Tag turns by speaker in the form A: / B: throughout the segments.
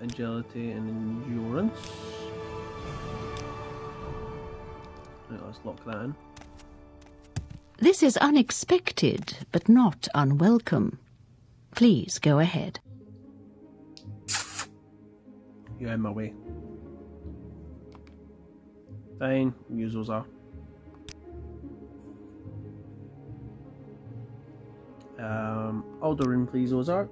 A: agility, and endurance. Right, let's lock that in.
B: This is unexpected, but not unwelcome. Please go ahead.
A: You're in my way. Fine, use those are. Um, Ald'ruhn, please, Ozark.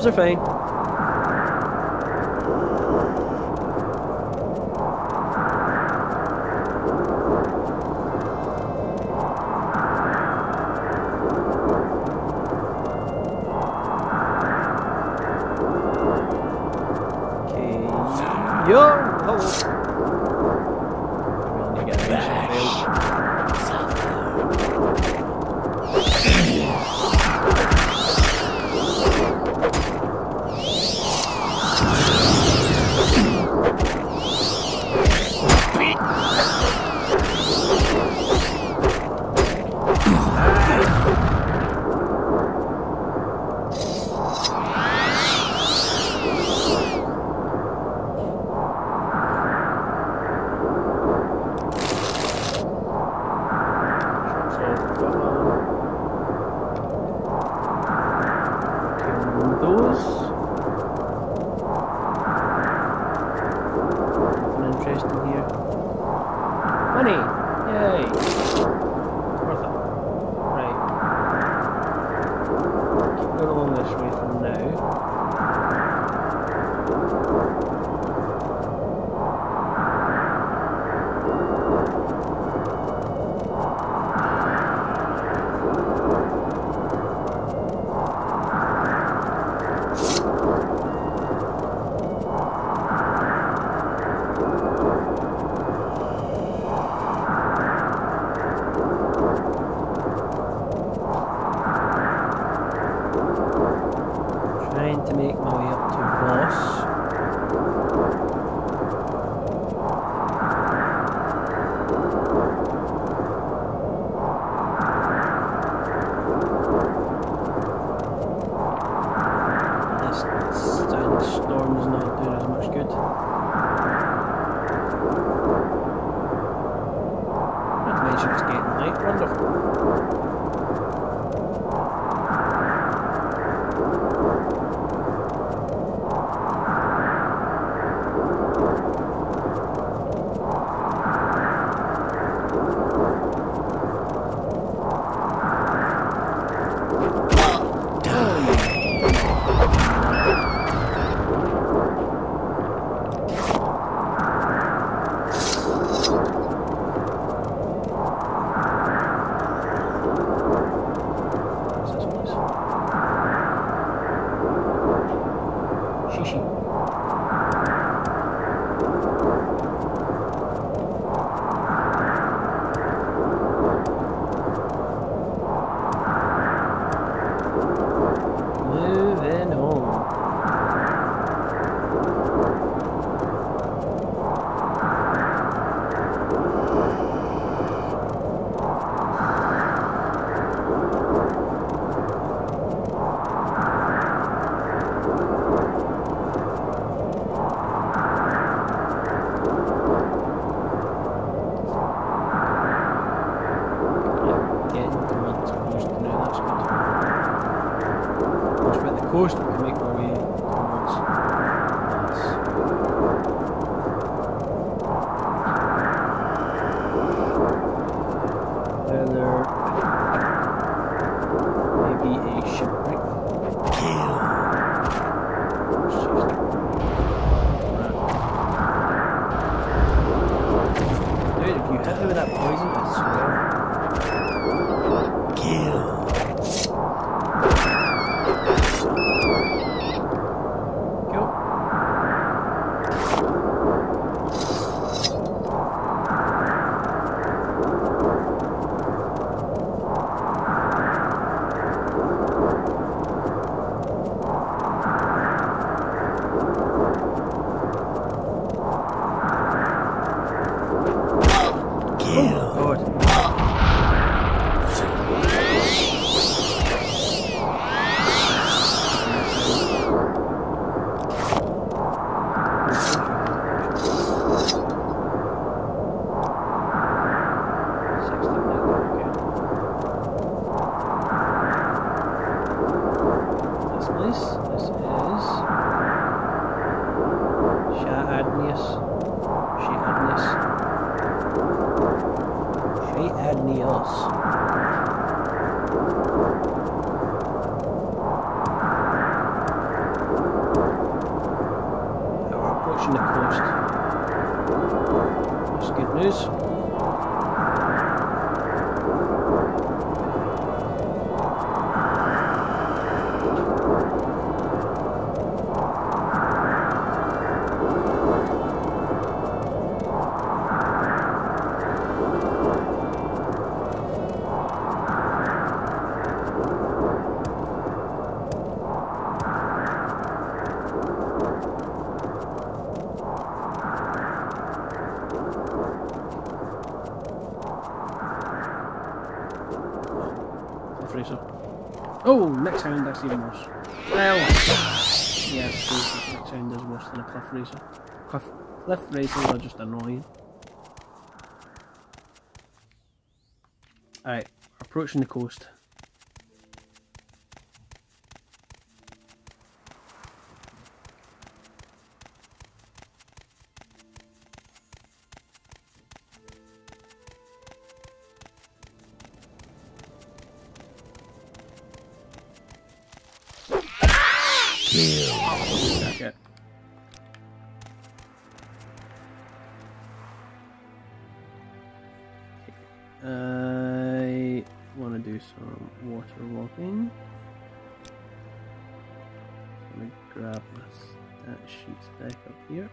A: Scrib. Worse. Well, yes, the next sound is worse than a Cliff Racer. Cliff, cliff Racers are just annoying. Alright, approaching the coast. I want to do some water walking. Let me grab my stat sheets back up here.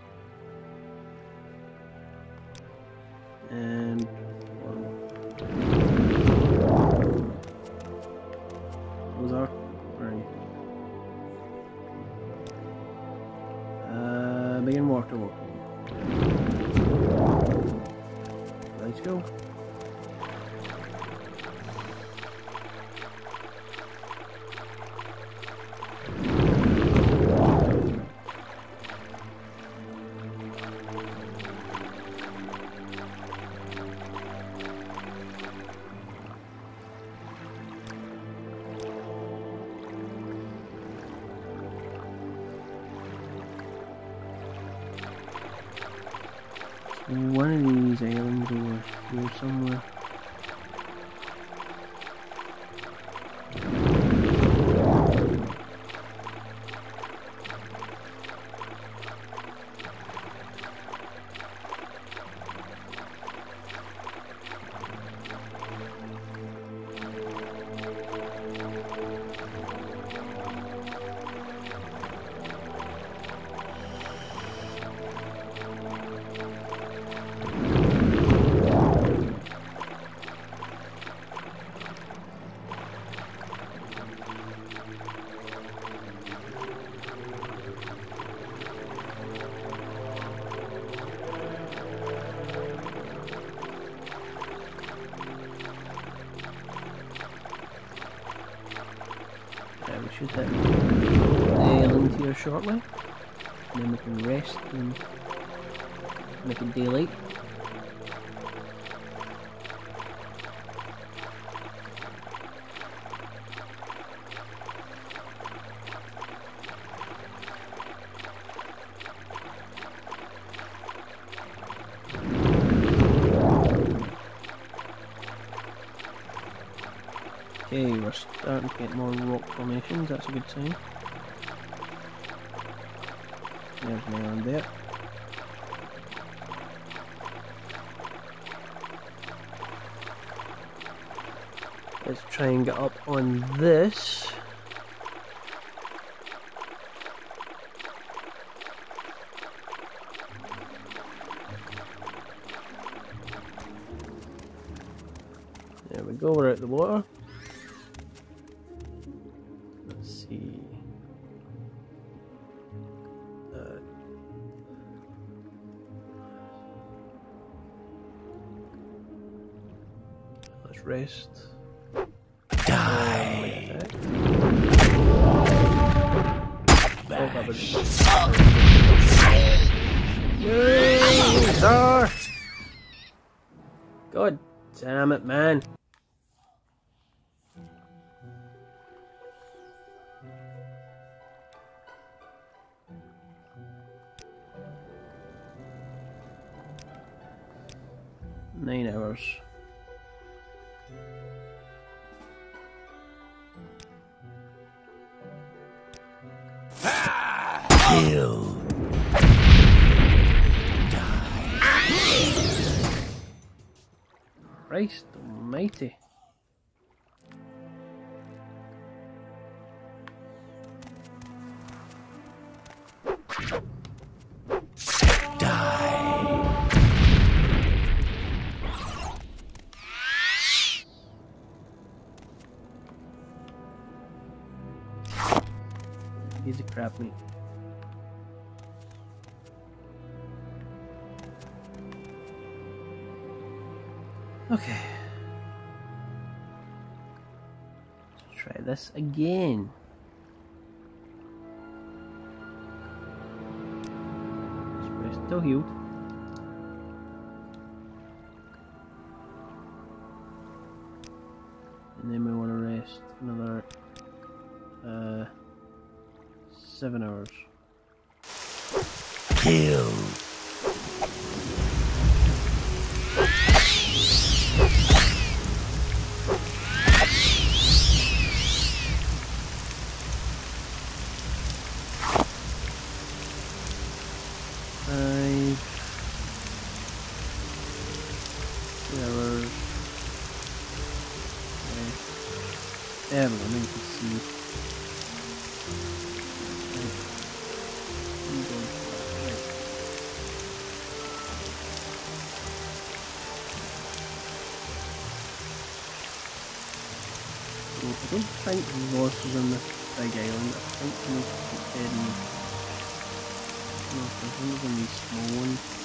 A: It. Okay, we're starting to get more rock formations, that's a good sign. There's an there. Let's try and get up on this. There we go, we're out the water. Let's see. Let's rest. That. No! God damn it, man. Nine hours.
C: Kill.
A: Christ almighty.
C: Die.
A: He's a crap meat. Okay. Let's try this again. Still healed. Hours. Okay. Now you can see. I don't think Ross is on this big island. I think he's heading no, there's only going to be small one.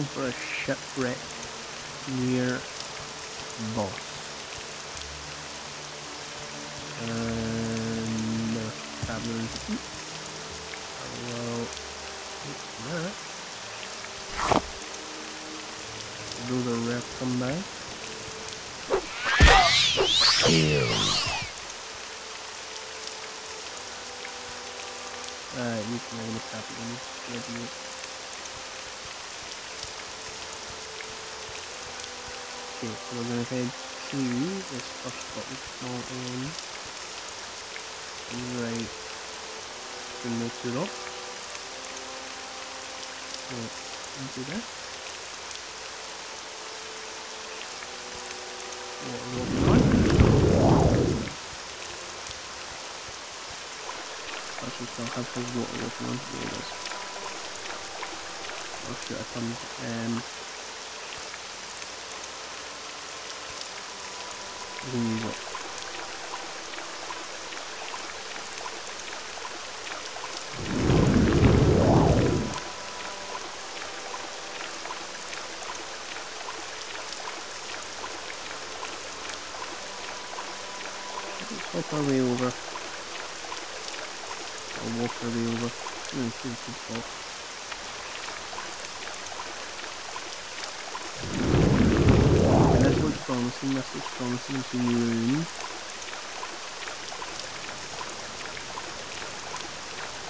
A: Looking for a shipwreck near Boss. And there's travelers to eat. Well, that. Do the rep come back?
C: Kill.
A: You can really stop it Okay, so we're gonna head to this first we saw on right two up. So into that. Walking on. Actually still have his water on. It is. Oh I um Ooh, what? Let's hop our way over. Or walk our way over. Hmm, see if we can walk. And this looks promising, this looks promising, it's a new room.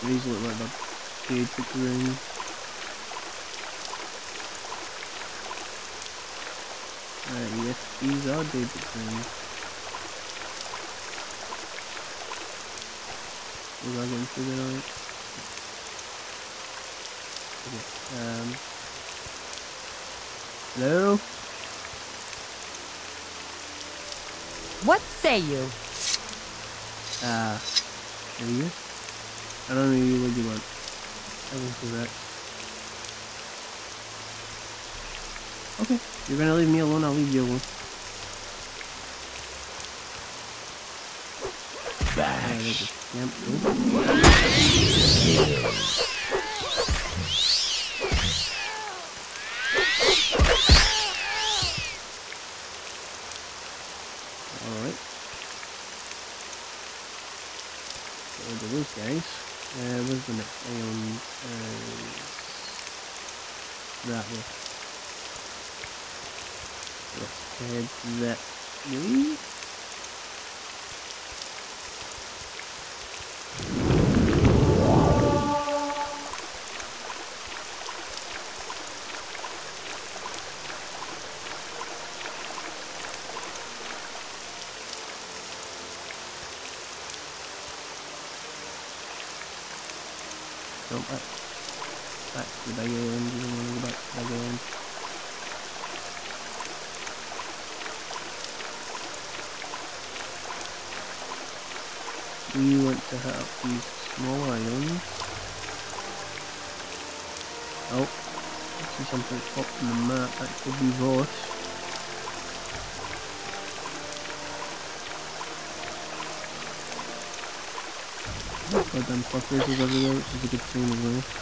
A: These look like the basic room. Right, Yes, these are David friends. We are going through the night. Okay, um... Hello?
D: What say you?
A: Ah, are you? I don't know what you want. I won't do that. Okay, you're gonna leave me alone, I'll leave you alone. Yeah, they just camp, cool. Alright. So do those guys. Uh, where's the next island? Uh, that way. Let's head that way. Goddamn corporations everywhere, which is a good as well. Ooh.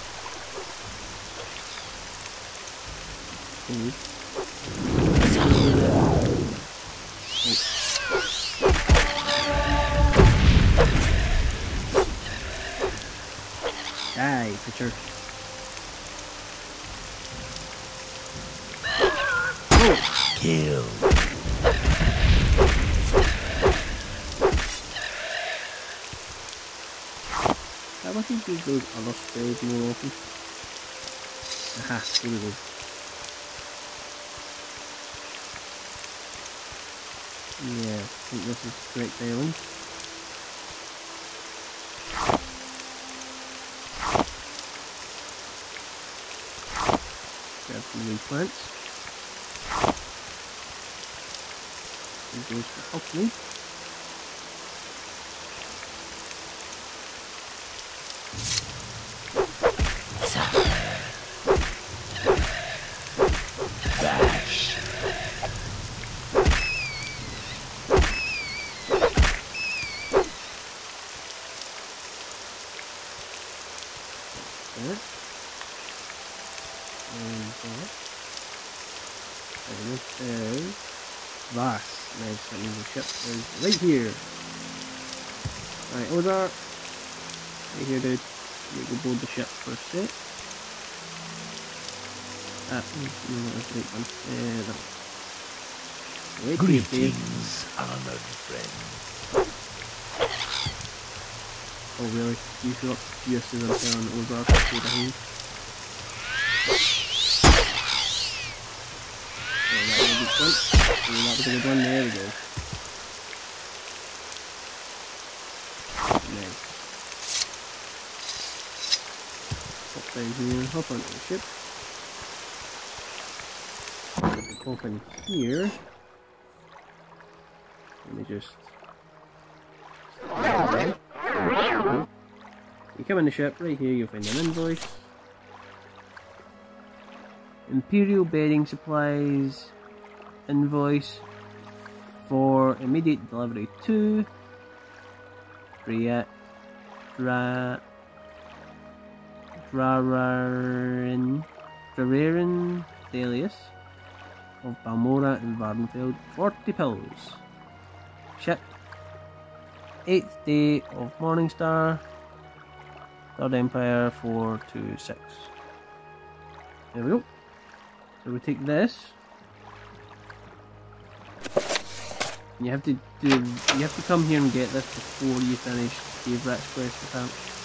A: This is correct island. Grab some new plants. Here goes for alchemy.
C: Bash.
A: that. And that. And this is Vos. Nice, that means the ship is right here. Right, Ozark. Right here, dude. You go board the ship for a sec. No, that's the right one. Uh, one. Wait.
C: Greetings, honored friend.
A: Oh, really? You show up just as I'm telling Ozark to go to home. Oh, that was a good one. Oh, that was a good one. There we go. Nice. Down here, hop onto the ship. Hop in here. Let me just. You come in the ship, right here you'll find an invoice. Imperial bedding supplies invoice for immediate delivery to Dria Dra Drararin Drararin Thalius of Balmora and Vvardenfell. Forty pills. Shipped. Eighth day of Morningstar. Third Empire 426. There we go. So we take this. You have to do. You have to come here and get this before you finish Cave Rat's quest, apparently.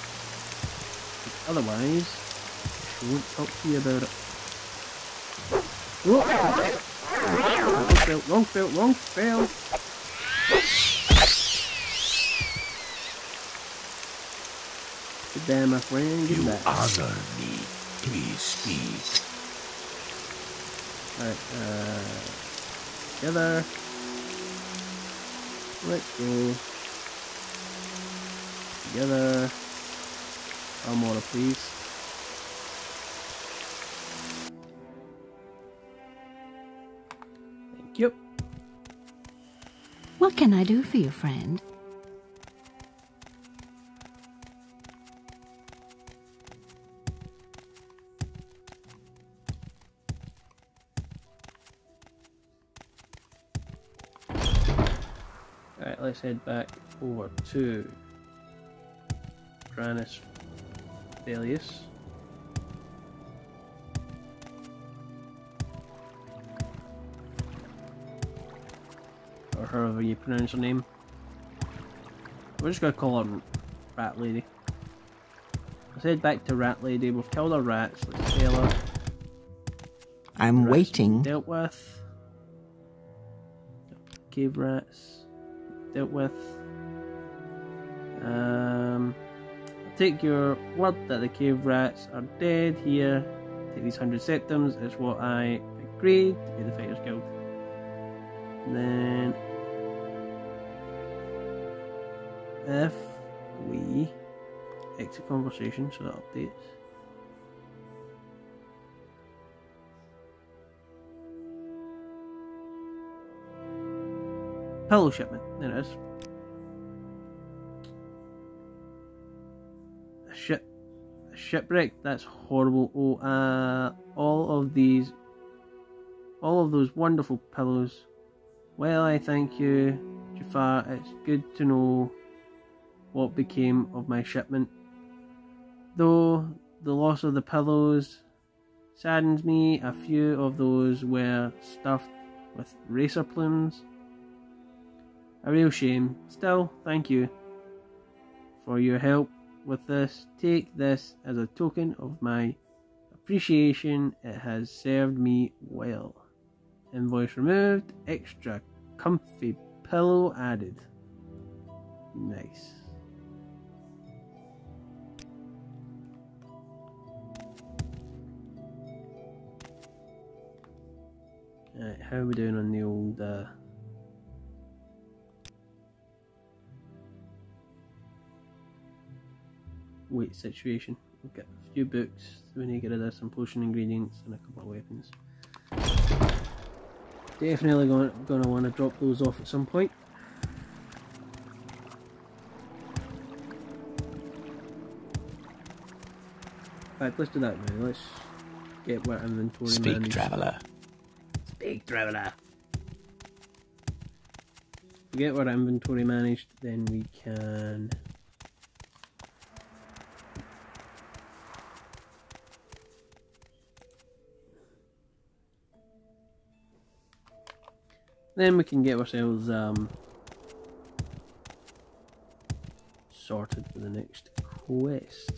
A: Otherwise, she won't talk to you about it. Whoa! spell, wrong spell, wrong spell. Goodbye, my friend.
C: You
A: Goodbye.
C: honor me. Please speak.
A: Alright, uh, together. Let's go. Together. Armora, please. Thank you.
B: What can I do for you, friend?
A: Alright, let's head back over to Granus Valius. Or however you pronounce her name. We're just gonna call her Rat Lady. Let's head back to Rat Lady. We've killed our rats. Let's tail her.
E: I'm
A: Rats
E: waiting.
A: Dealt with. Cave rats. Dealt with. Um, take your word that the cave rats are dead here. Take these hundred septims. It's what I agreed to the Fighters Guild. And then, if we exit conversation, so that updates. Pillow shipment. There it is. Shipwreck. That's horrible. Oh, uh, all of these. All of those wonderful pillows. Well, I thank you, Jafar. It's good to know what became of my shipment. Though the loss of the pillows saddens me, a few of those were stuffed with racer plumes. A real shame. Still, thank you for your help with this. Take this as a token of my appreciation. It has served me well. Invoice removed, extra comfy pillow added. Nice. Alright, how are we doing on the old uh, weight situation. We've got a few books, we need to get rid of some potion ingredients and a couple of weapons. Definitely going, going to want to drop those off at some point. In fact, let's do that now. Let's get what inventory
C: Speak,
A: managed.
C: traveler.
A: Speak, traveller. We get our inventory managed, then we can. Then we can get ourselves um, sorted for the next quest.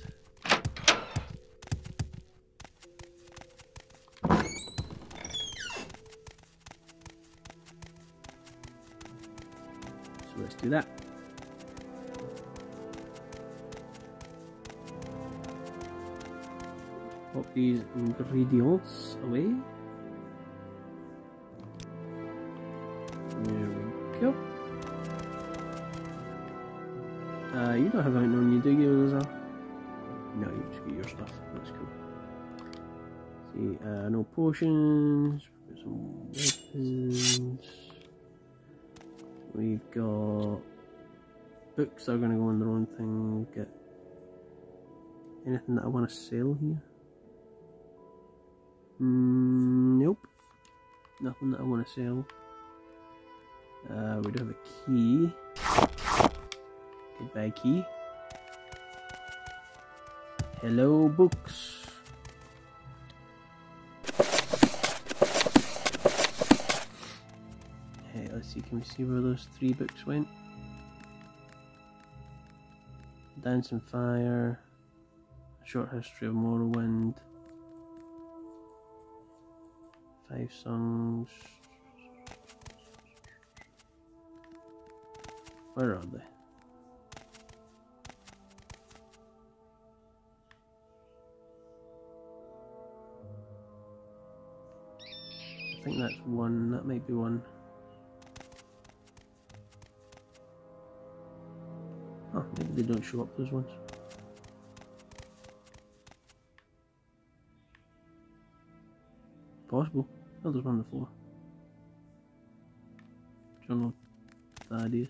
A: So let's do that. Pop these ingredients away. See, uh, no potions. We've got some weapons. We've got books are going to go on their own thing. Get anything that I want to sell here? Mm, nope. Nothing that I want to sell. Uh, we do have a key. Goodbye, key. Hello, books. see, can we see where those three books went? Dancing Fire, A Short History of Morrowind, Five Songs. Where are they? I think that's one, that might be one. Maybe they don't show up those ones. Possible. Oh, there's one on the floor. Journal Thaddeus.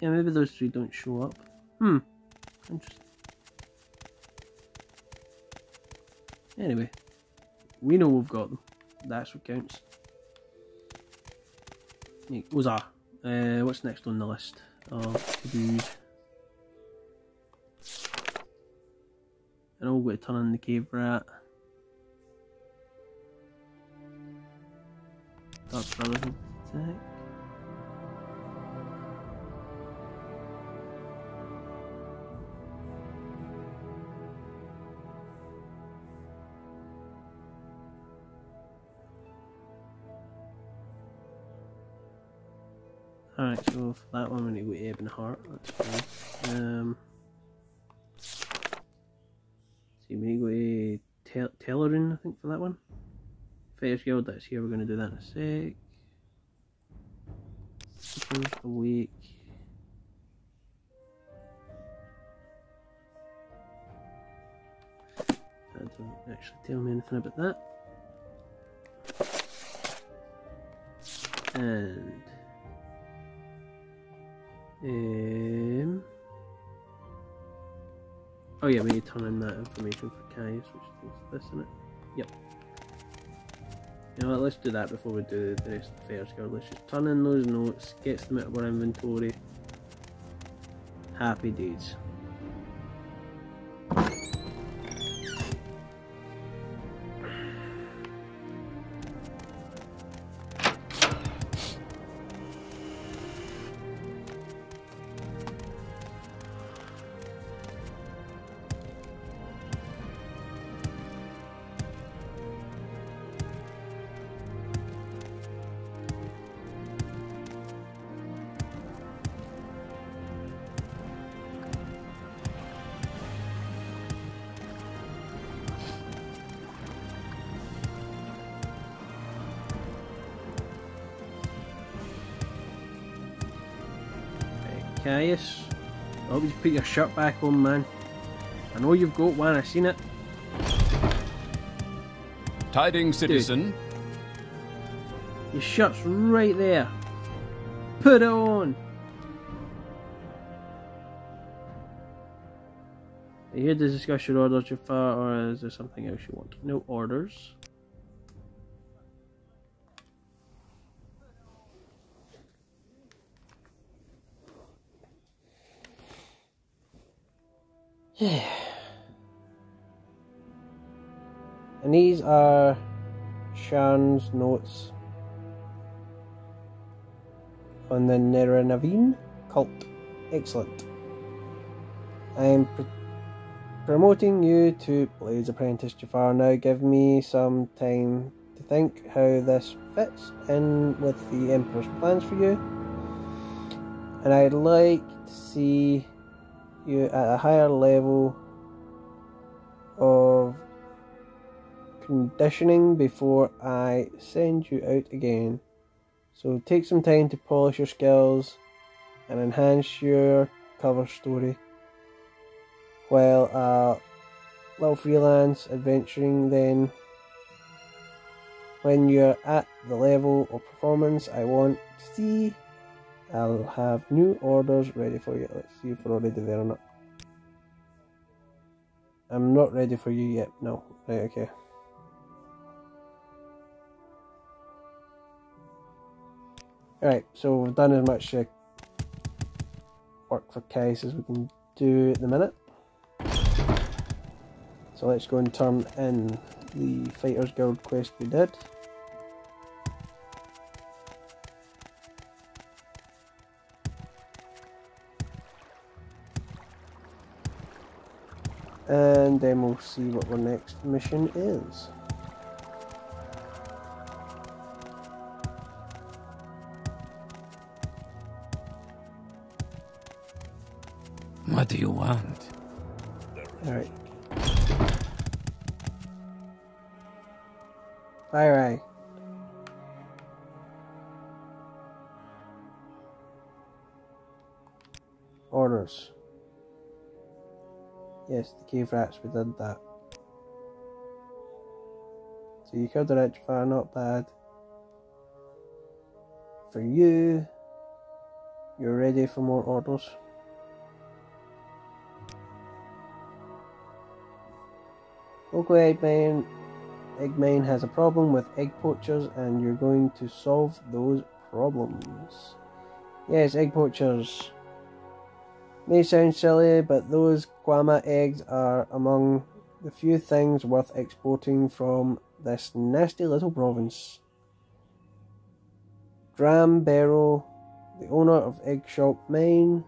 A: Yeah, maybe those three don't show up. Hmm. Interesting. Anyway, we know we've got them. That's what counts. Yeah, What's that? Uh, what's next on the list of to-dos? And all got to turn in the cave rat. Dark Brotherhood attack. Alright, so for that one we need to go Ebonheart, that's fine. Um, see, we need to go to Tel Telerin, I think, for that one. Fighters Guild, that's here, we're going to do that in a sec. Seekers Awake. That doesn't actually tell me anything about that. And um, oh yeah, we need to turn in that information for Caius, which is this, isn't it? Yep. You know what, let's do that before we do the rest of the Fairs Guild. Let's just turn in those notes, get them out of our inventory. Happy days. Right, I hope you put your shirt back on, man. I know you've got one, I've seen it.
E: Tidings, citizen.
A: Your shirt's right there. Put it on. Are you here to discuss your orders, Jafar, or is there something else you want? No orders. and these are Shan's notes on the Nerevarine cult. Excellent. I am pr- promoting you to Blades Apprentice Jafar. Now give me some time to think how this fits in with the Emperor's plans for you. And I'd like to see you at a higher level of conditioning before I send you out again. So take some time to polish your skills and enhance your cover story while uh, little freelance adventuring then when you're at the level of performance I want to see I'll have new orders ready for you. Let's see if we're already there or not. I'm not ready for you yet. No. Right, okay. Alright, so we've done as much uh, work for Caius as we can do at the minute. So let's go and turn in the Fighters Guild quest we did. and then we'll see what the next mission is.
C: What do you want?
A: Alright. Alright. Orders. Yes, the cave rats, we did that. So you killed the fire, not bad. For you, you're ready for more orders. Local Eggman, Eggman has a problem with egg poachers, and you're going to solve those problems. Yes, egg poachers. May sound silly, but those Kwama eggs are among the few things worth exporting from this nasty little province. Dram Barrow, the owner of Egg Shop Mine,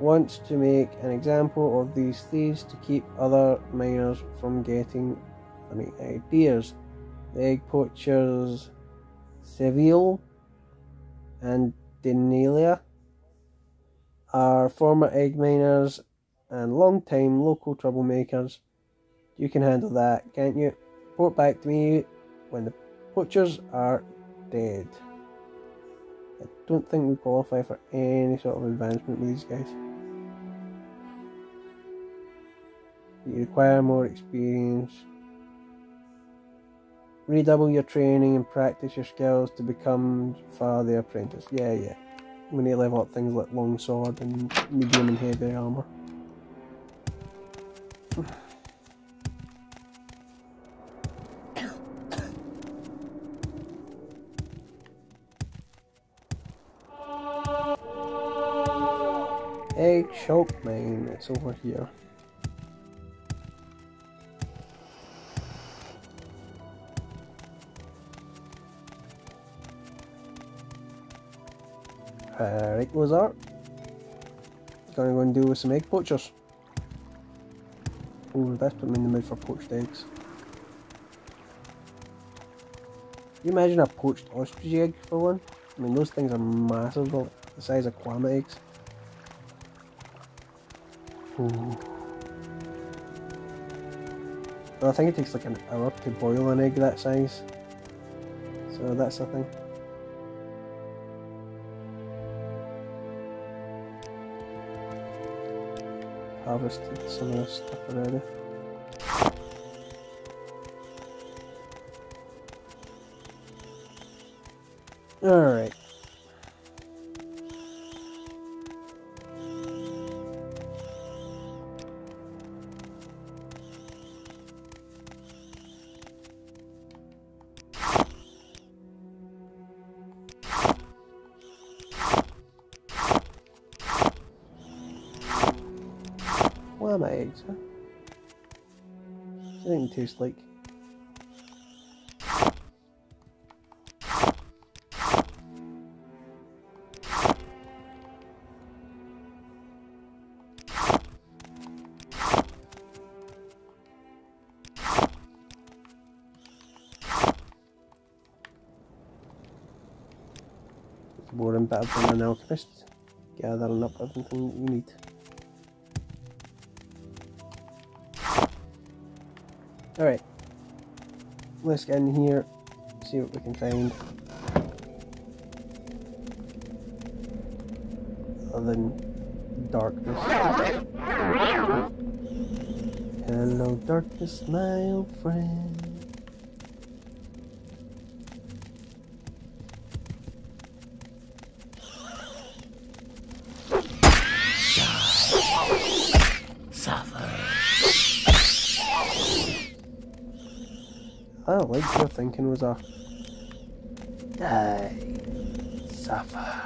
A: wants to make an example of these thieves to keep other miners from getting funny ideas. The egg poachers Seville and Denelia are former egg miners and long-time local troublemakers. You can handle that, can't you? Report back to me when the poachers are dead. I don't think we qualify for any sort of advancement with these guys. You require more experience. Redouble your training and practice your skills to become Father Apprentice. Yeah, yeah. We need to level up things like long sword and medium and heavy armor. Egg Shop Mine, it's over here. Alright, was that? Gonna go and deal with some egg poachers. Oh, that's put me in the mood for poached eggs. Can you imagine a poached ostrich egg for one? I mean, those things are massive, like the size of Kwama eggs. Ooh. Well, I think it takes like an hour to boil an egg that size. So that's the thing. Harvested some of this stuff already. Alright. My eggs, huh? What do they taste like? Bit of being an alchemist, gathering up everything you need. Alright. Let's get in here, see what we can find. Other than darkness. Hello, darkness, my old friend. Thinking was a die, suffer.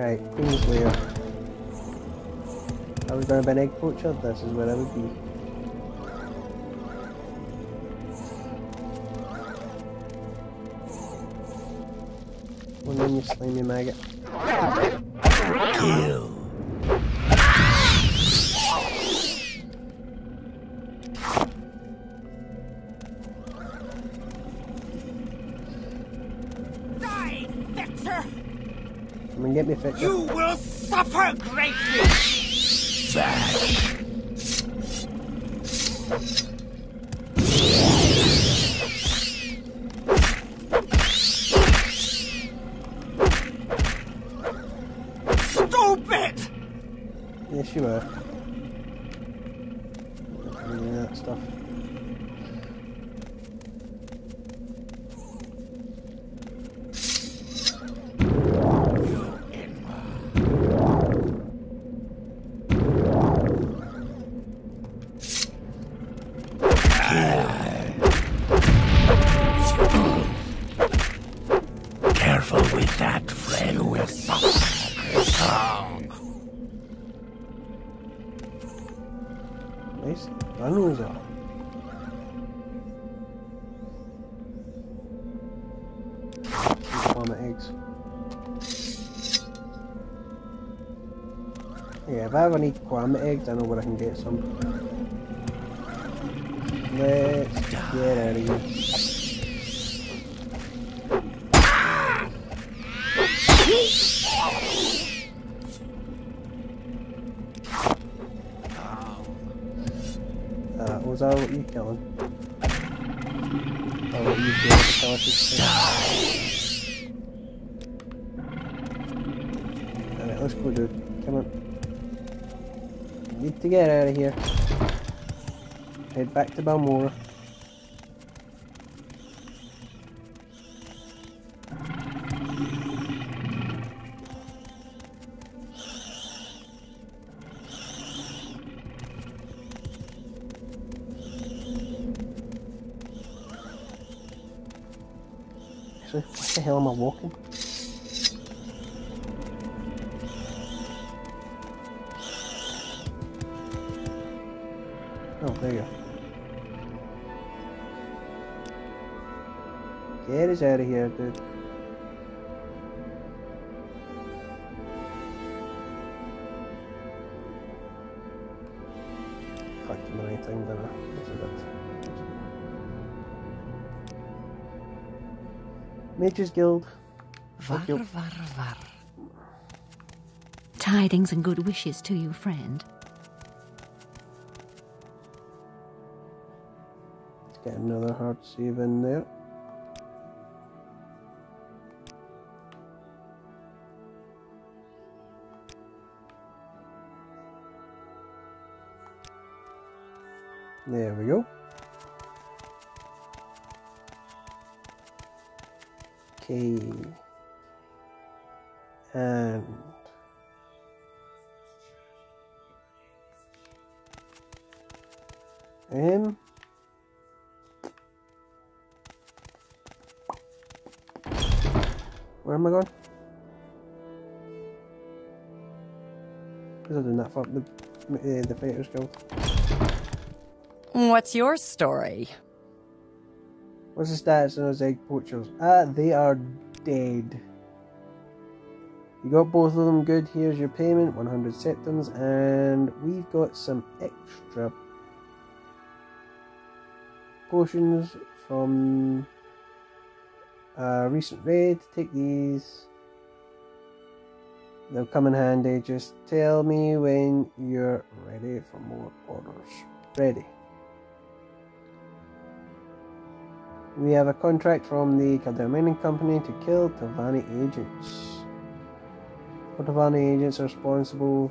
A: Alright, Queen's Lair. I was to be an egg poacher, this is where I would be. One in you slimy maggot.
C: Kill.
A: Come and get me, Fitcher.
D: You will suffer greatly!
C: Vash.
A: If I ever need kwama eggs, I know where I can get some. Let's get out of here. To get out of here. Head back to Balmora. Actually, what the hell am I walking? Go. Get us out of here, dude. I did. Mages Guild.
D: Var, var.
B: Tidings and good wishes to you, friend.
A: Get another hard save in there. There we go. Okay. And um Where am I going? Because I did that for the uh, the Fighters Guild.
D: What's your story?
A: What's the status on those egg poachers? Ah, they are dead. You got both of them good. Here's your payment 100 septims, and we've got some extra potions from a recent raid. Take these, they'll come in handy. Just tell me when you're ready for more orders. Ready. We have a contract from the Caldera Mining Company to kill Telvanni agents. Telvanni agents are responsible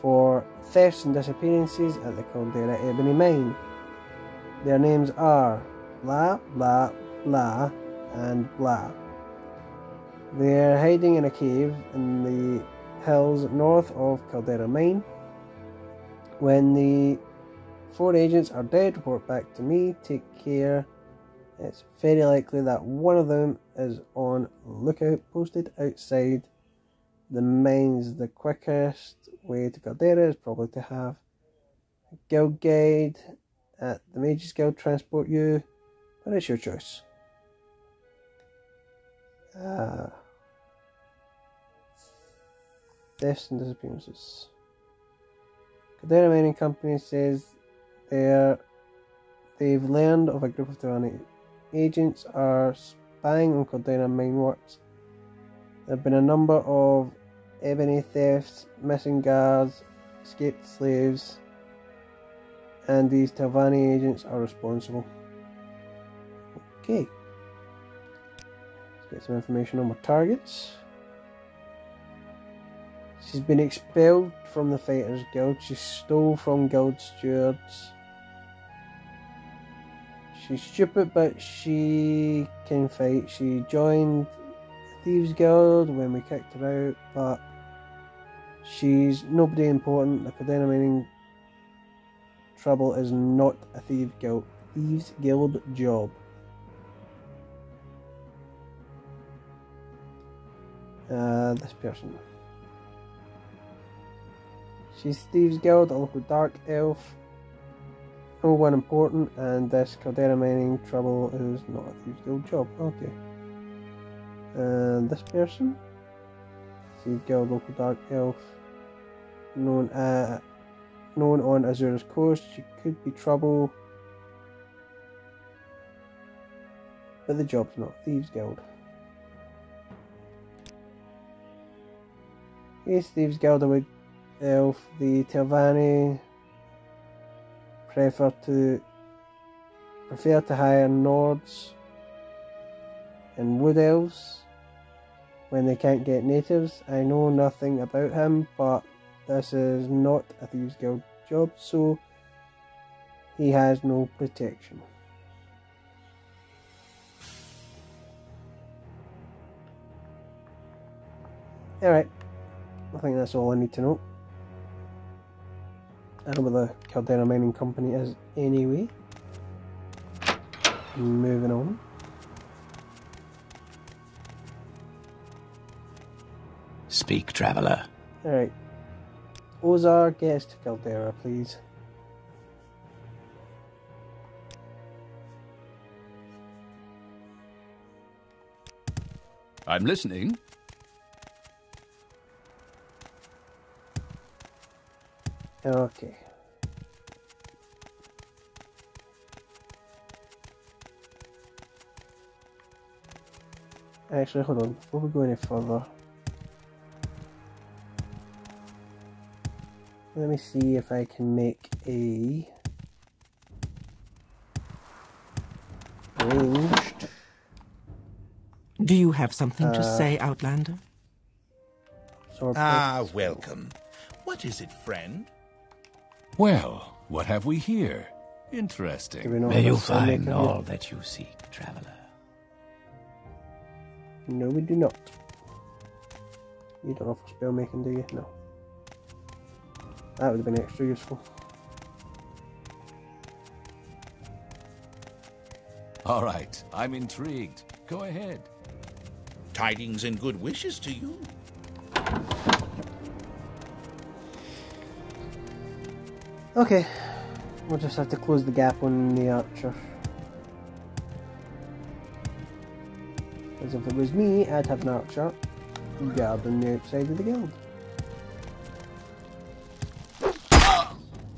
A: for thefts and disappearances at the Caldera Ebony Mine. Their names are Blah, Blah, Blah, and Blah. They're hiding in a cave in the hills north of Caldera Mine. When the four agents are dead, report back to me. Take care. It's very likely that one of them is on lookout, posted outside the mines. The quickest way to Caldera is probably to have a guild guide at the Mages Guild transport you, but it's your choice. Uh, deaths and disappearances. Caldera Mining Company says they're, they've learned of a group of Telvanni agents are spying on Caldera Mine Works. There have been a number of ebony thefts, missing guards, escaped slaves, and these Tavani agents are responsible. Okay. Get some information on my targets. She's been expelled from the Fighters Guild. She stole from guild stewards. She's stupid, but she can fight. She joined Thieves Guild when we kicked her out, but she's nobody important. The Mining Trouble is not a Thieves Guild, Thieves Guild job. Uh, this person. She's Thieves Guild, a local dark elf. No one important, and this Caldera Mining Trouble is not a Thieves Guild job. Okay. And this person. Thieves Guild, local dark elf. Known uh, known on Azura's coast. She could be trouble. But the job's not Thieves Guild. Thieves Guild would elf, the Telvanni prefer to prefer to hire Nords and Wood Elves when they can't get natives. I know nothing about him, but this is not a Thieves Guild job, so he has no protection. Alright, I think that's all I need to know. I know where the Caldera Mining Company is anyway. Moving on.
C: Speak, traveler.
A: Alright. Ozar, get us to Caldera, please.
E: I'm listening.
A: Okay. Actually, hold on. Before we go any further, let me see if I can make a ranged.
F: Do you have something to
A: Uh,
F: say, Outlander?
A: Sword
G: Ah, welcome. What is it, friend?
C: Well, what have we here?
A: Do we
C: Interesting. May you find all that you seek, traveler.
A: No, we do not. You don't offer spell making, do you? No. That would have been extra useful.
C: All right, I'm intrigued. Go ahead.
G: Tidings and good wishes to you.
A: Okay, we'll just have to close the gap on the archer. Because if it was me, I'd have an archer guard on the outside of the guild.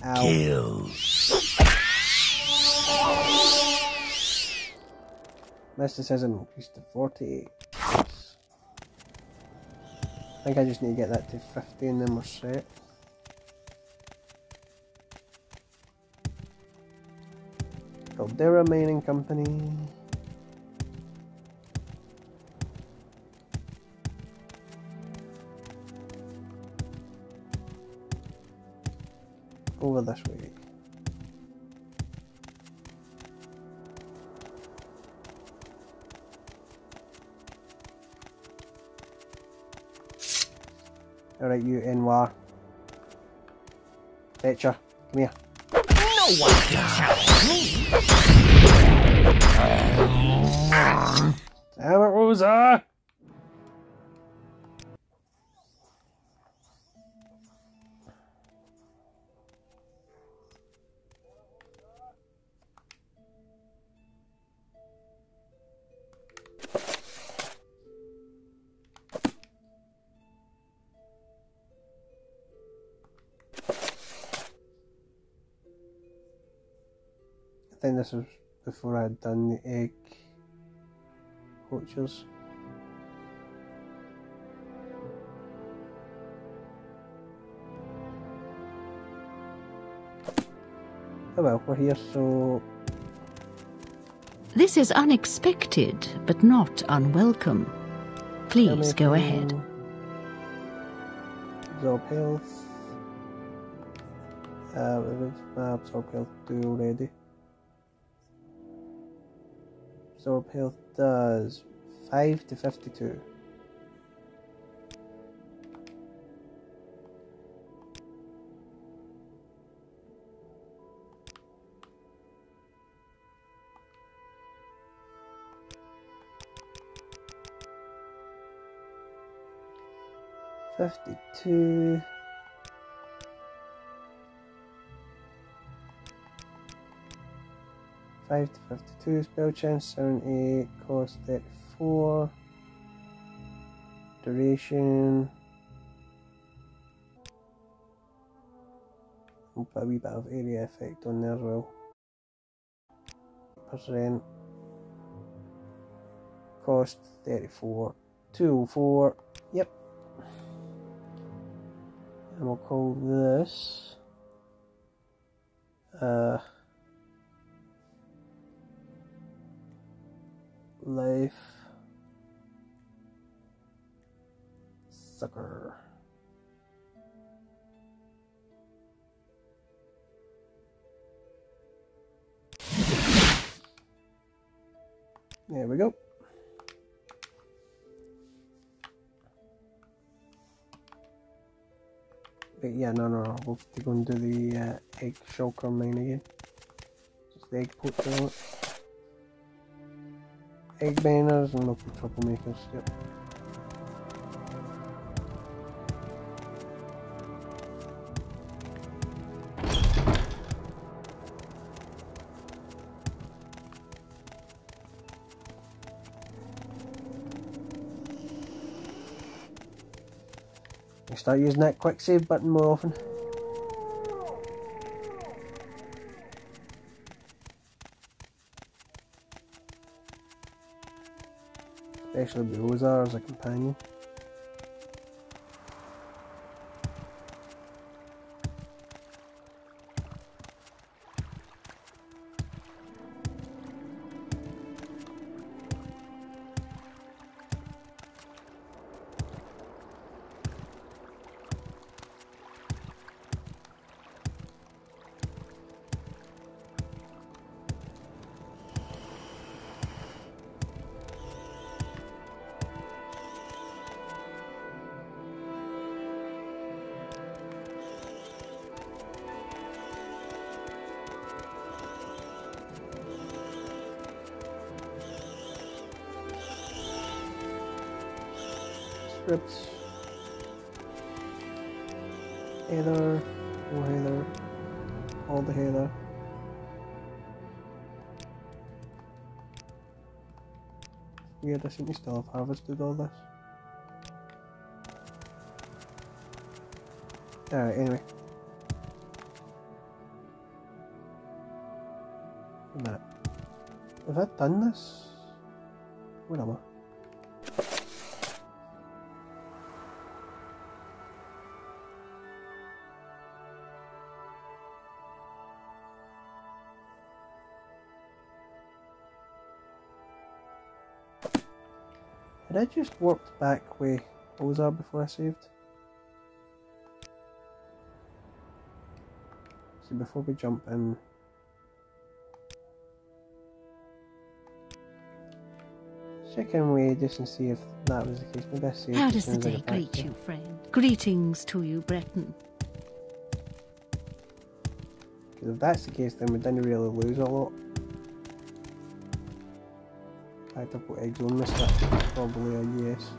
A: Ow.
C: Kill.
A: Mysticism increased to 48. I think I just need to get that to 50 and then we're set. Caldera Mining Company. Over this way. Alright, you Noir. Fetcher, come here. Damn it, Rosa! This was before I had done the egg poachers. Oh well, we're here, so
B: This is unexpected, but not unwelcome. Please go ahead.
A: Absorb health. Uh, absorb health do already? Absorb health does 5 to 52. Fifty-two. Five to fifty-two spell chance, seventy-eight, cost thirty-four. Duration. We'll put a wee bit of area effect on there as well. Percent. Cost thirty-four. Two oh four. Yep. And we'll call this uh life sucker. There we go. But yeah, no, no, no. We'll have to do the uh, egg shulker mine again. Just the egg poacher on it. Egg miners and local troublemakers, yep. You start using that quick save button more often. Especially with Rosa as a companion. Scripts. Heather, more Heather, all the Heather. Weird, I seem to still have harvested all this. Alright, anyway. A minute. Have I done this? Where am I? I just warped back where Ozar before I saved? So before we jump in, check in with just and see if that was the case. Maybe I saved
B: How does the day greet you, friend? Greetings to you, Breton.
A: Because if that's the case, then we didn't really lose a lot. In fact, I've got eggs on this, probably a yes.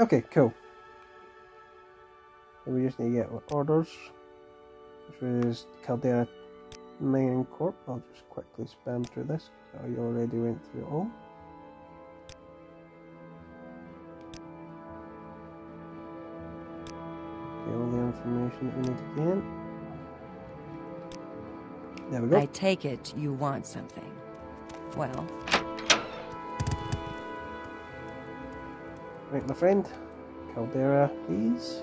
A: Okay, cool. We just need to get orders, which is Caldera Mining Corp. I'll just quickly spam through this. I already went through all. Get all the information that we need to. There we go.
D: I take it you want something. Well,
A: Right, my friend. Caldera, please.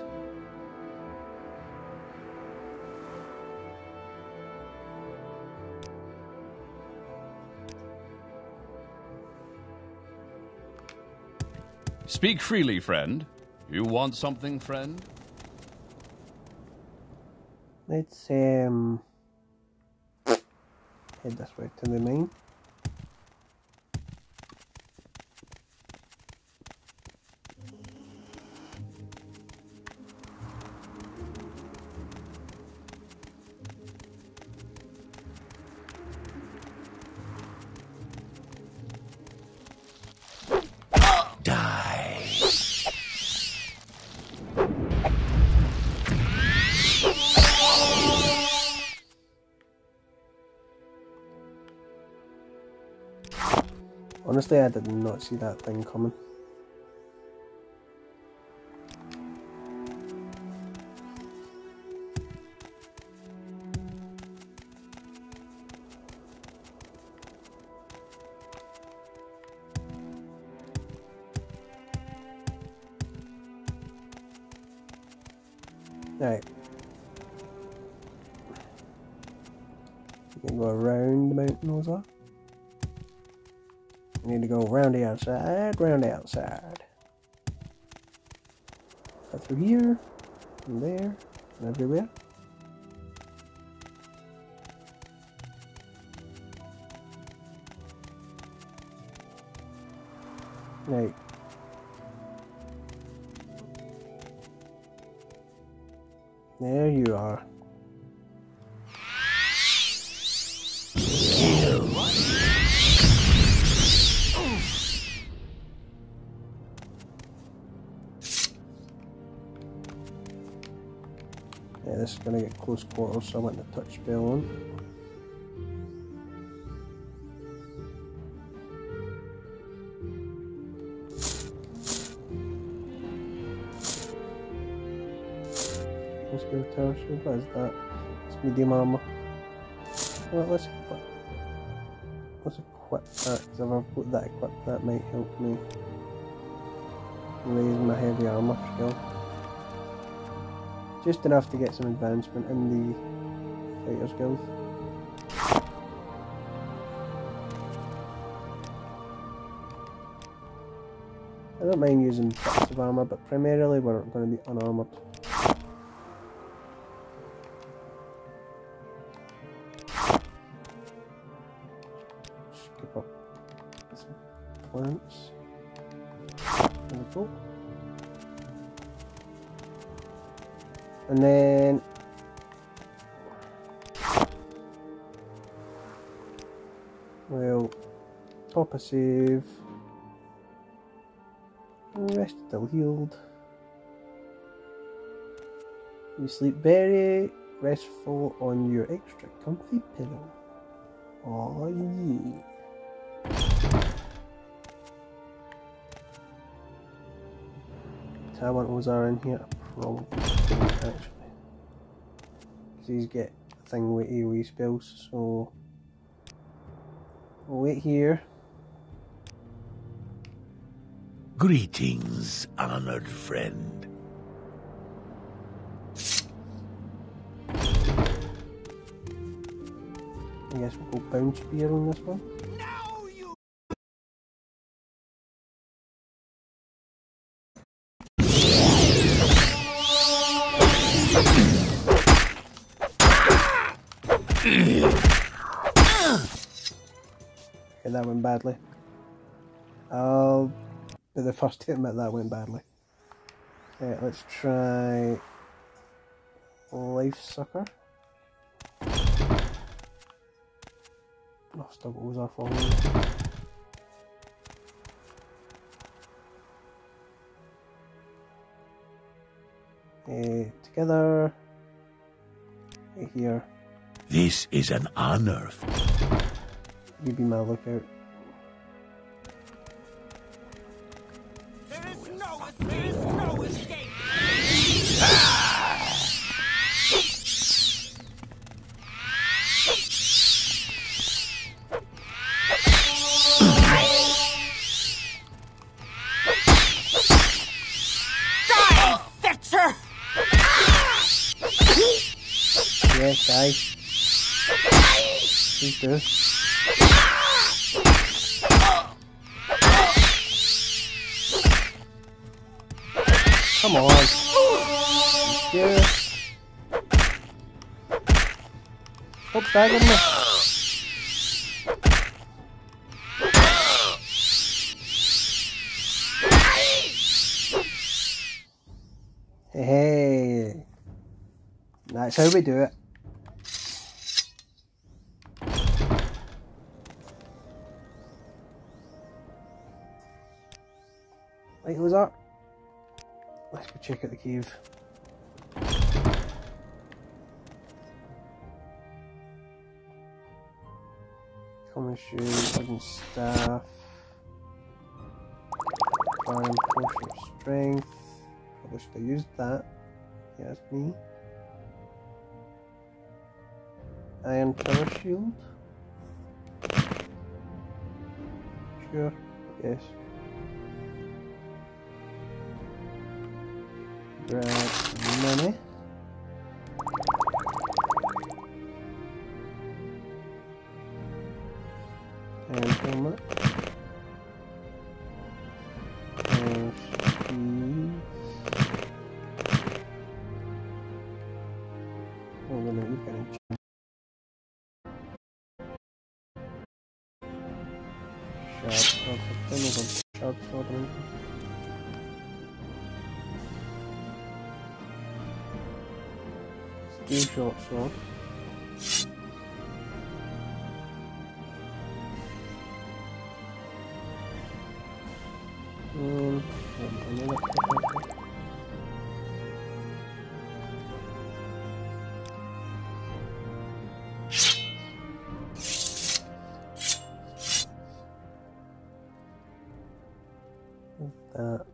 E: Speak freely, friend. You want something, friend?
A: Let's um head this way to the mine. Honestly, I did not see that thing coming. Outside, round outside. Go through here, and there, and everywhere. Close quarters, so I want to touch spell on. Go tower shield. What is that? It's medium armor. Well, let's equip. Let's equip that because if I've got that equipped, that might help me raise my heavy armor skill. Just enough to get some advancement in the fighter's guild. I don't mind using bits of armor, but primarily we're going to be unarmored. Save. Rest still healed. You sleep very restful on your extra comfy pillow. Oh yeah. Want Ozar in here. Probably actually. Because he's got a thing with AoE spells, so we'll wait here.
C: Greetings, honored friend.
A: I guess we'll go bounce beer on this one. That went badly. I'll be the first admit that went badly. Right, let's try Life Sucker. Oh, still goes off on me. Eh, together. Eh, Here,
C: This is an honor.
A: you be my lookout. Yeah, die. Please do. Come on. Yeah. Hey. That's how we do it. Cave. Common shoes, wooden staff. Iron potion of strength. Probably should have used that. Yes, me. Iron power shield. Sure, yes. Grab money. And sword. Um, That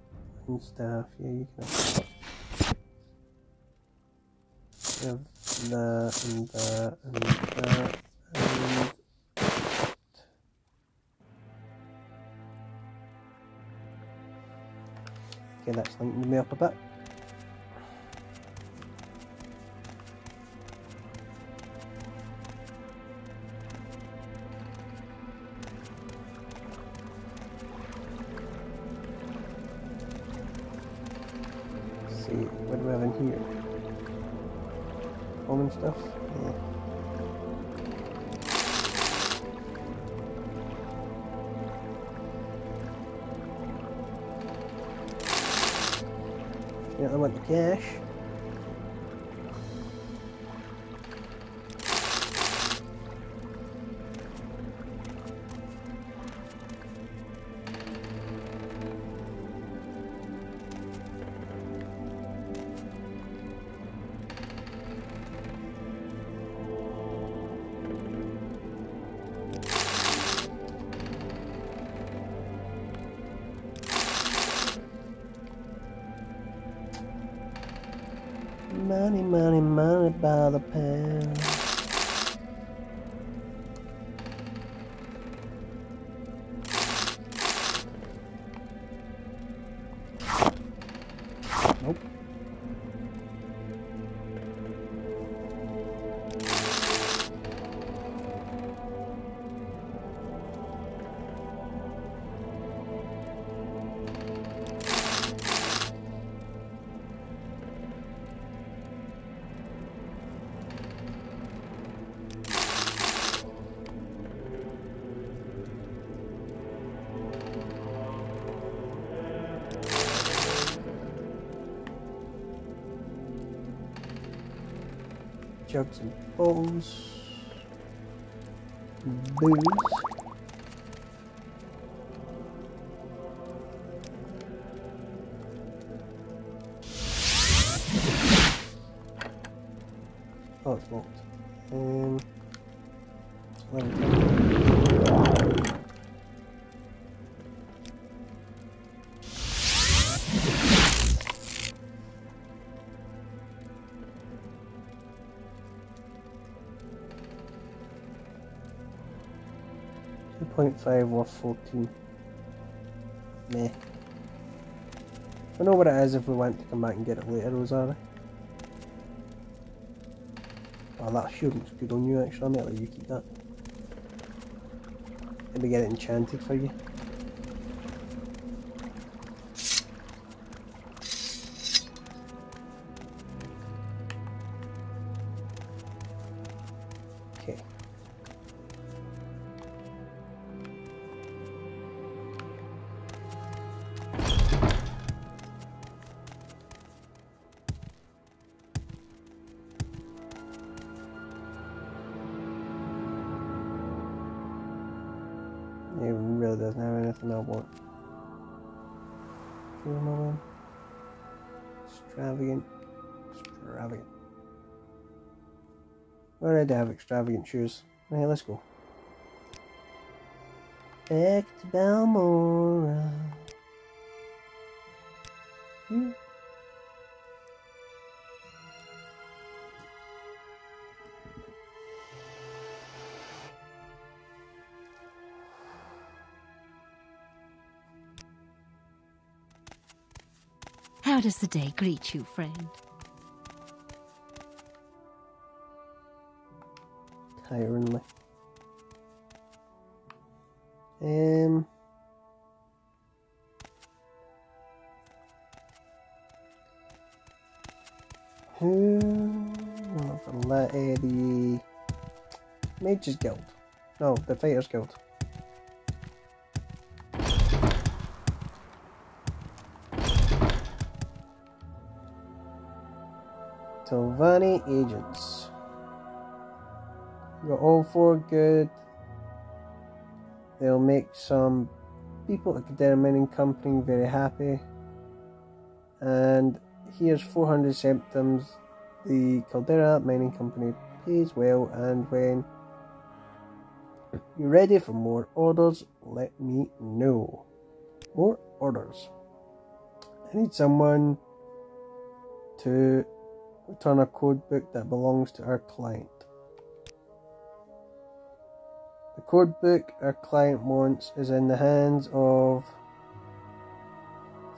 A: and stuff, yeah, you can that and that and that and okay that's linking me up a bit. Let's see what do we have in here common stuff. Yeah. Yeah, I want the cash. Jugs and bowls. Booze. Worth fourteen. Meh. I know what it is if we want to come back and get it later, Rosaria. Oh, that shield looks good on you actually, I might let you keep that. Maybe get it enchanted for you. I on? Extravagant. Extravagant. Alright, I have extravagant shoes. Right, let's go. Back to Balmora. Hmm.
B: Does the day greet you, friend?
A: tiringly. Um. Who? The uh, the Mages Guild. No, the Fighters Guild. Telvanni Agents. Got all for good. They'll make some people at Caldera Mining Company very happy. And here's 400 septims. The Caldera Mining Company pays well, and when you're ready for more orders, let me know. More orders. I need someone to return a code book that belongs to our client. The code book our client wants is in the hands of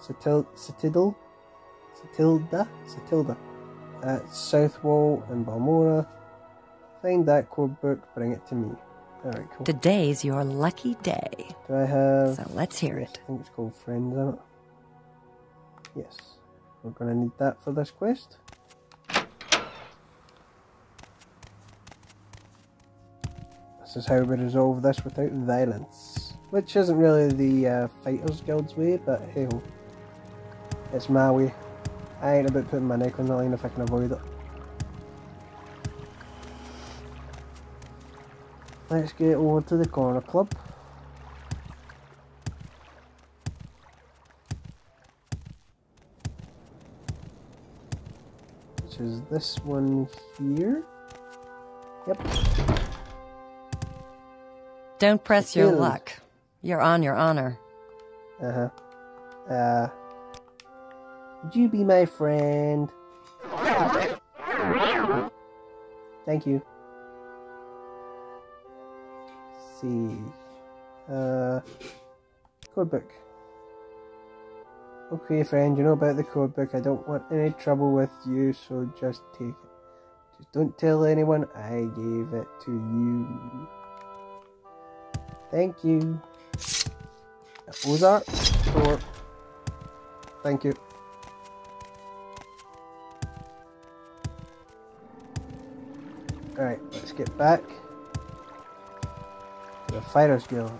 A: Satil- Satidal, Satilda, Satilda at Southwall in Balmora. Find that code book, bring it to me. Alright, cool.
D: Today's your lucky day.
A: Do I have.
D: So let's hear it.
A: I think it's called Friends, isn't it? Yes. We're gonna need that for this quest. How we resolve this without violence. Which isn't really the uh, Fighters Guild's way, but hey ho. It's my way. I ain't about putting my neck on the line if I can avoid it. Let's get over to the corner club. Which is this one here. Yep.
D: Don't press your luck. You're on your honor.
A: Uh huh. Uh. Would you be my friend? Thank you. Let's see. Uh. Code book. Okay, friend, you know about the code book. I don't want any trouble with you, so just take it. Just don't tell anyone I gave it to you. Thank you. Ozark store. Thank you. Alright, let's get back to the Fighters Guild.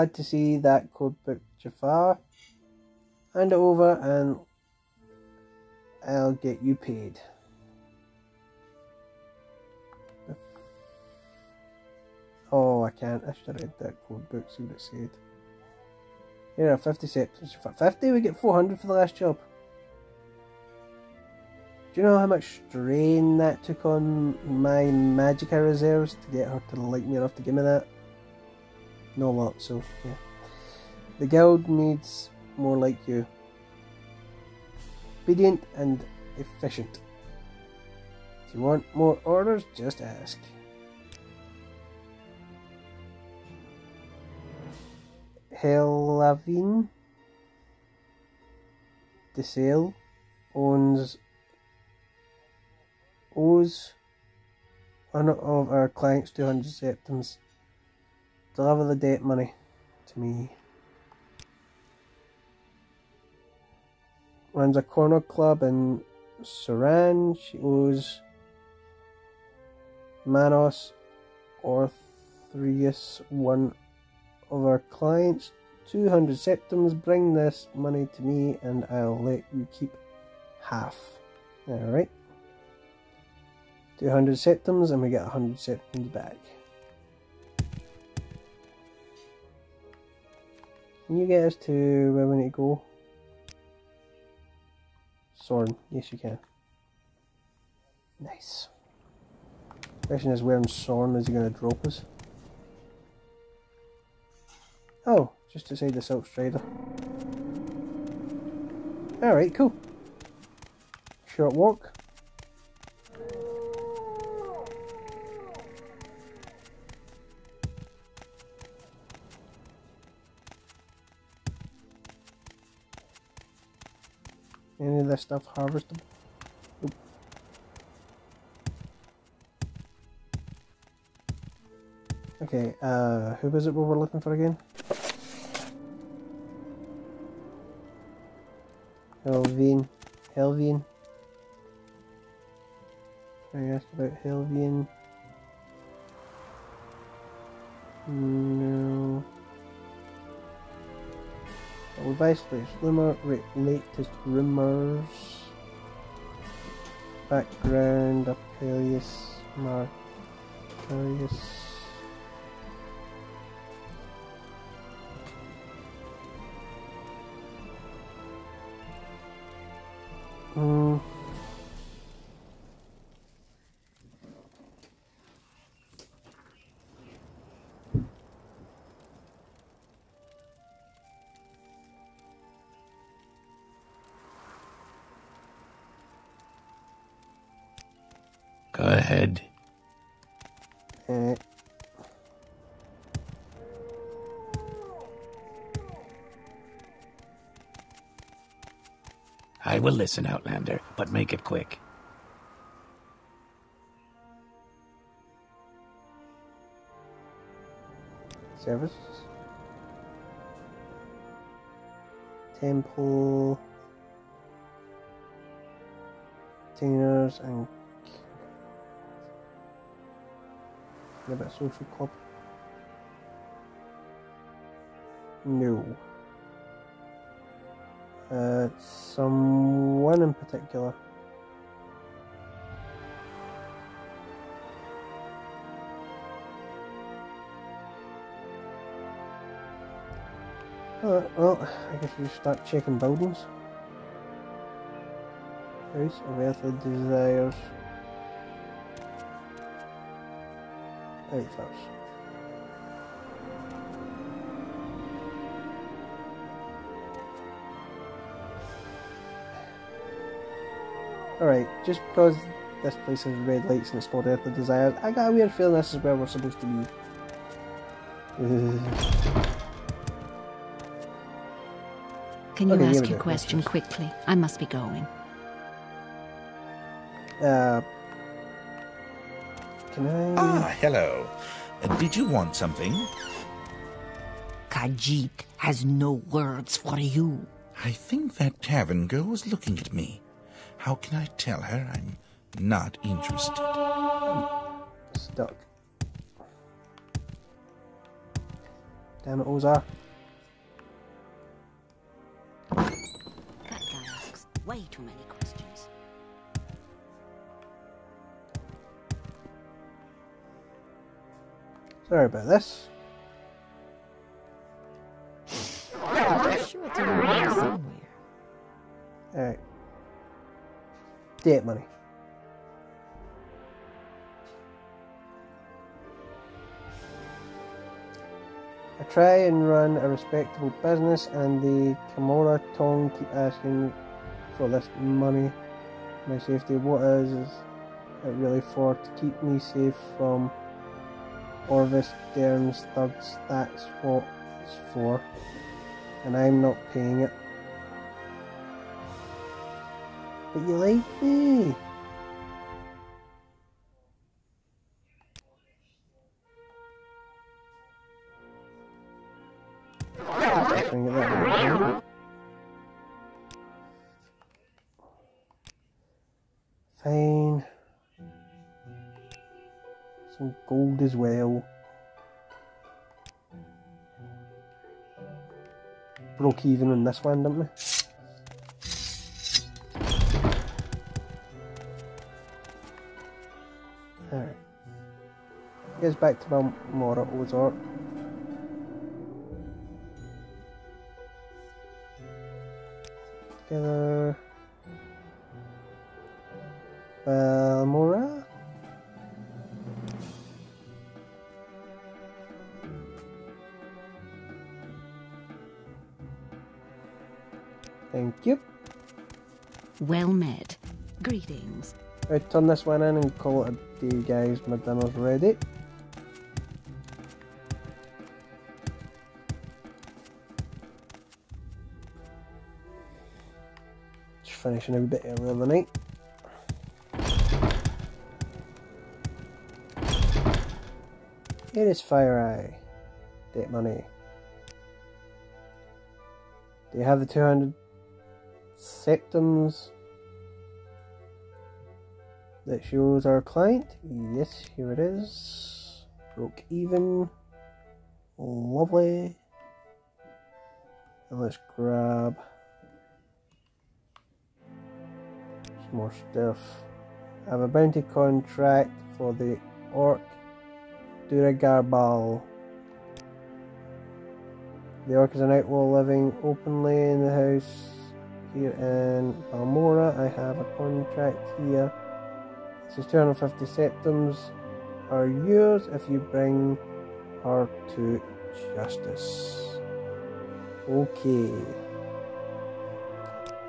A: Glad to see that codebook, Jafar. Hand it over and I'll get you paid. Oh, I can't. I should have read that code book, see what it said. Here are 50 septims. For 50, we get 400 for the last job. Do you know how much strain that took on my Magicka reserves to get her to like me enough to give me that? No lot, so yeah. The guild needs more like you. Obedient and efficient. If you want more orders, just ask. Helviane Desele owns owes one of our clients 200 septims. Deliver the debt money to me. Runs a corner club in Suran. She owes Manos Orthreus one of our clients 200 septims. Bring this money to me and I'll let you keep half. Alright. 200 septims and we get 100 septims back. Can you get us to where we need to go? Sorn. Yes, you can. Nice. Question is, where in Sorn is he going to drop us? Oh, just to say the Silt Strider. Alright, cool. Short walk. This stuff harvestable? Okay, uh, who was it we were looking for again? Helvian. Helvian. I asked about Helvian. No. Revised latest rumor, ra- latest rumors. Background, Apelius, Marcarius. Hmm.
C: I will listen, Outlander, but make it quick.
A: services. Temple. Containers and. What about social club? No. Uh, someone in particular. Alright, well, I guess we start checking buildings. House of Earthly Desires. Outfits. Alright, just because this place has red lights and it's called Earthly Desires, I got a weird feeling this is where we're supposed to be.
B: Can you
A: Okay,
B: ask your question
A: question.
B: quickly? I must be going.
A: Uh, can I?
G: Ah, hello. Uh, did you want something?
F: Khajiit has no words for you.
G: I think that tavern girl was looking at me. How can I tell her I'm not interested?
A: Stuck. Damn it, Ozar.
H: That guy asks way too many questions.
A: Sorry about this. Date money. I try and run a respectable business and the Camonna Tong keep asking for this money. My safety, what is it really for? To keep me safe from Orvas Dren's thugs, that's what it's for. And I'm not paying it. But you like me. Fine. Some gold as well. Broke even on this one, didn't we? Back to Balmora Ozark. Together. Balmora? Thank you.
B: Well met. Greetings.
A: I turn this one in and call it a day, guys. My dinner's ready. Wee bit earlier tonight. Here is Fire Eye. Date money. Do you have the 200 septims that shows our client. Yes, here it is. Broke even. Lovely. Let's grab more stuff. I have a bounty contract for the Orc Dura gra-Bol. The Orc is an outlaw living openly in the house here in Balmora. I have a contract here. This is 250 septims are yours if you bring her to justice. Okay.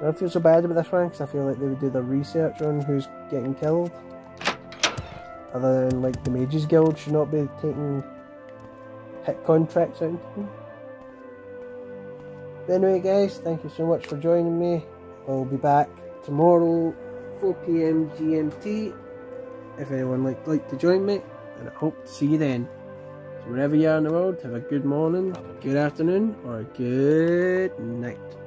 A: I don't feel so bad about this one because I feel like they would do the research on who's getting killed. Other than like the Mages Guild should not be taking hit contracts out. Anyway guys, thank you so much for joining me. I'll be back tomorrow 4pm GMT if anyone would like, like to join me and I hope to see you then. So wherever you are in the world, have a good morning, good afternoon or a good night.